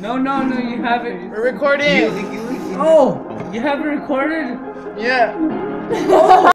No, no, no, you haven't. We're recording. Oh, you haven't recorded? Yeah.